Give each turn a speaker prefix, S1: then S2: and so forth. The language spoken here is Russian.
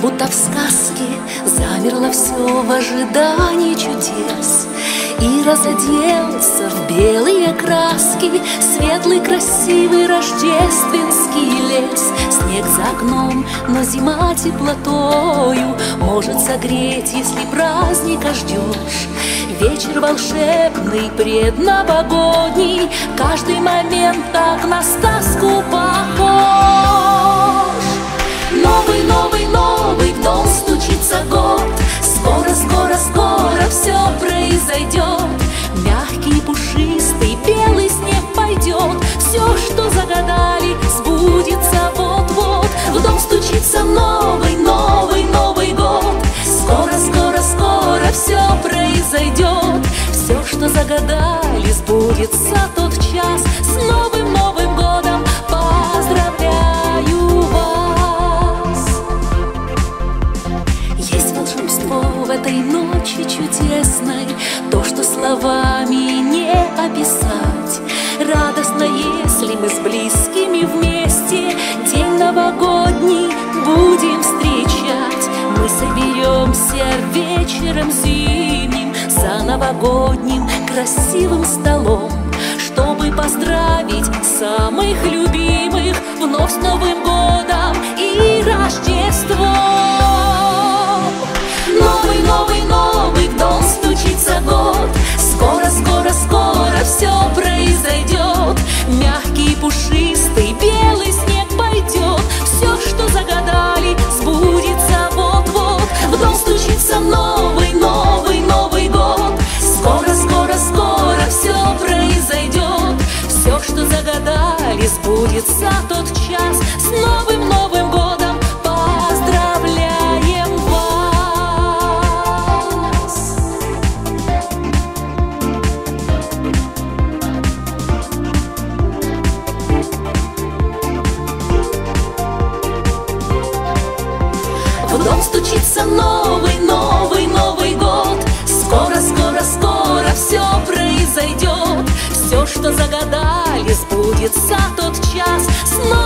S1: Будто в сказке замерло все в ожидании чудес. И разоделся в белые краски Светлый, красивый рождественский лес. Снег за окном, но зима теплотою Может согреть, если праздника ждешь Вечер волшебный, предновогодний Каждый момент так на сказку похож чудесной То, что словами не описать. Радостно, если мы с близкими вместе. День новогодний будем встречать. Мы соберемся вечером зимним. За новогодним красивым столом. Чтобы поздравить самых любимых Вновь с Новым годом и сбудется тот час. С новым, новым годом поздравляем вас. В дом стучится новый, новый, новый год. Скоро, скоро, скоро все произойдет Все, что загадали, сбудется тот час. С новым